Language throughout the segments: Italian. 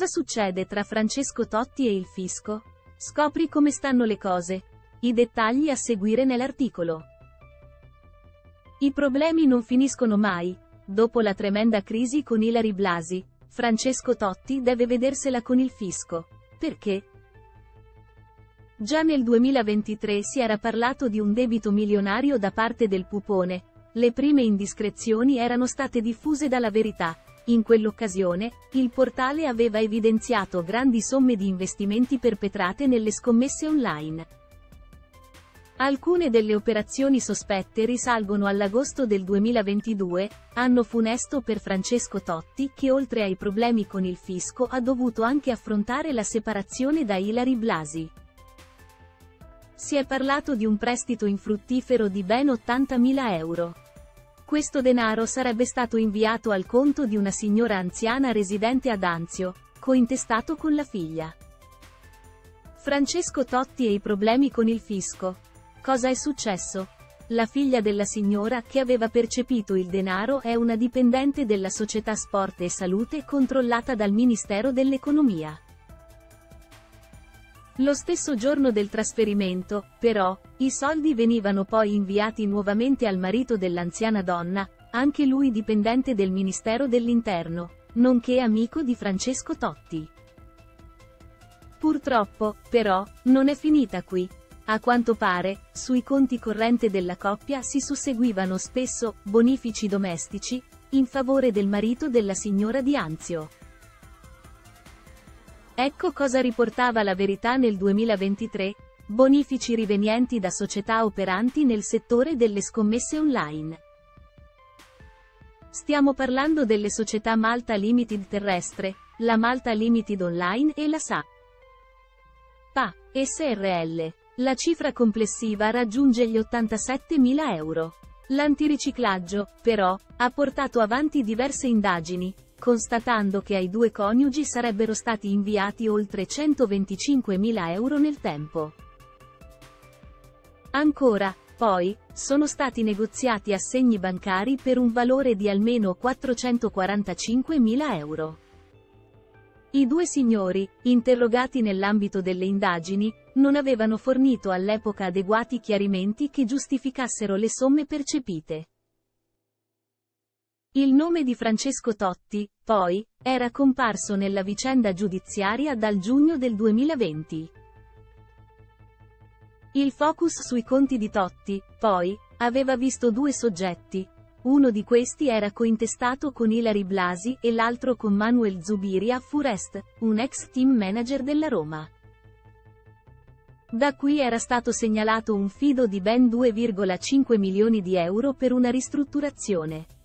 Cosa succede tra Francesco Totti e il fisco? Scopri come stanno le cose. I dettagli a seguire nell'articolo. I problemi non finiscono mai. Dopo la tremenda crisi con Ilari Blasi, Francesco Totti deve vedersela con il fisco. Perché? Già nel 2023 si era parlato di un debito milionario da parte del pupone. Le prime indiscrezioni erano state diffuse dalla verità. In quell'occasione, il portale aveva evidenziato grandi somme di investimenti perpetrate nelle scommesse online. Alcune delle operazioni sospette risalgono all'agosto del 2022, anno funesto per Francesco Totti che oltre ai problemi con il fisco ha dovuto anche affrontare la separazione da Ilari Blasi. Si è parlato di un prestito infruttifero di ben 80.000 euro. Questo denaro sarebbe stato inviato al conto di una signora anziana residente ad Anzio, cointestato con la figlia. Francesco Totti e i problemi con il fisco. Cosa è successo? La figlia della signora che aveva percepito il denaro è una dipendente della società Sport e Salute controllata dal Ministero dell'Economia. Lo stesso giorno del trasferimento, però, i soldi venivano poi inviati nuovamente al marito dell'anziana donna, anche lui dipendente del Ministero dell'Interno, nonché amico di Francesco Totti. Purtroppo, però, non è finita qui. A quanto pare, sui conti corrente della coppia si susseguivano spesso bonifici domestici in favore del marito della signora di Anzio. Ecco cosa riportava la verità nel 2023, bonifici rivenienti da società operanti nel settore delle scommesse online. Stiamo parlando delle società Malta Limited Terrestre, la Malta Limited Online e la SA. PA, SRL. La cifra complessiva raggiunge gli 87.000 euro. L'antiriciclaggio, però, ha portato avanti diverse indagini, constatando che ai due coniugi sarebbero stati inviati oltre 125.000 euro nel tempo. Ancora, poi, sono stati negoziati assegni bancari per un valore di almeno 445.000 euro. I due signori, interrogati nell'ambito delle indagini, non avevano fornito all'epoca adeguati chiarimenti che giustificassero le somme percepite. Il nome di Francesco Totti, poi, era comparso nella vicenda giudiziaria dal giugno del 2020. Il focus sui conti di Totti, poi, aveva visto due soggetti, uno di questi era cointestato con Ilari Blasi e l'altro con Manuel Zubiri a Furest, un ex team manager della Roma. Da qui era stato segnalato un fido di ben 2,5 milioni di euro per una ristrutturazione.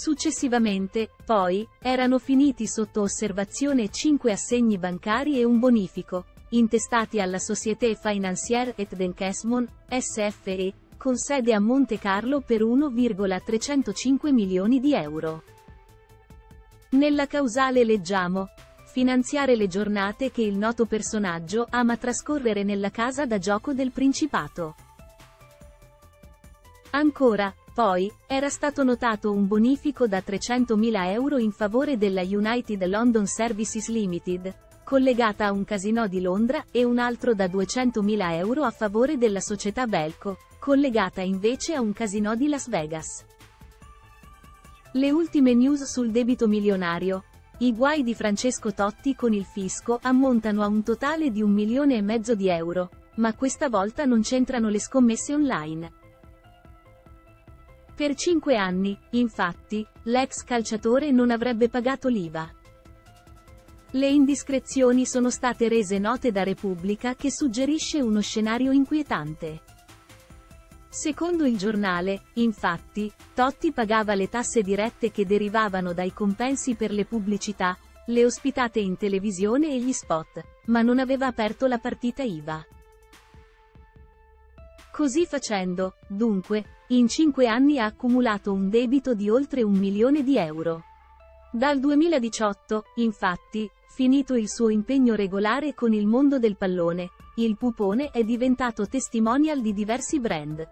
Successivamente, poi, erano finiti sotto osservazione 5 assegni bancari e un bonifico, intestati alla Société Financière et d'Encaissement, SFE, con sede a Monte Carlo per 1,305 milioni di euro. Nella causale leggiamo, finanziare le giornate che il noto personaggio ama trascorrere nella casa da gioco del Principato. Ancora, poi, era stato notato un bonifico da 300.000 euro in favore della United London Services Limited, collegata a un casino di Londra, e un altro da 200.000 euro a favore della società Belco, collegata invece a un casino di Las Vegas. Le ultime news sul debito milionario. I guai di Francesco Totti con il fisco ammontano a un totale di un milione e mezzo di euro, ma questa volta non c'entrano le scommesse online. Per cinque anni, infatti, l'ex calciatore non avrebbe pagato l'IVA. Le indiscrezioni sono state rese note da Repubblica che suggerisce uno scenario inquietante. Secondo il giornale, infatti, Totti pagava le tasse dirette che derivavano dai compensi per le pubblicità, le ospitate in televisione e gli spot, ma non aveva aperto la partita IVA. Così facendo, dunque, in cinque anni ha accumulato un debito di oltre un milione di euro. Dal 2018, infatti, finito il suo impegno regolare con il mondo del pallone, il pupone è diventato testimonial di diversi brand.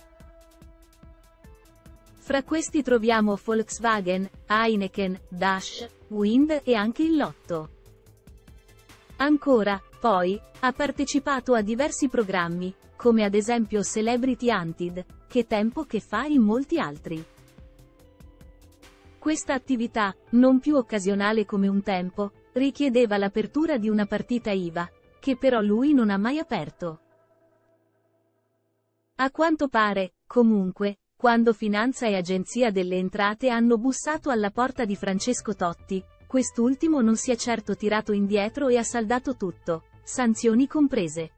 Fra questi troviamo Volkswagen, Heineken, Dash, Wind e anche il Lotto. Ancora, poi, ha partecipato a diversi programmi, come ad esempio Celebrity Hunted, Che tempo che fa e molti altri. Questa attività, non più occasionale come un tempo, richiedeva l'apertura di una partita IVA, che però lui non ha mai aperto. A quanto pare, comunque, quando Finanza e Agenzia delle Entrate hanno bussato alla porta di Francesco Totti, quest'ultimo non si è certo tirato indietro e ha saldato tutto, sanzioni comprese.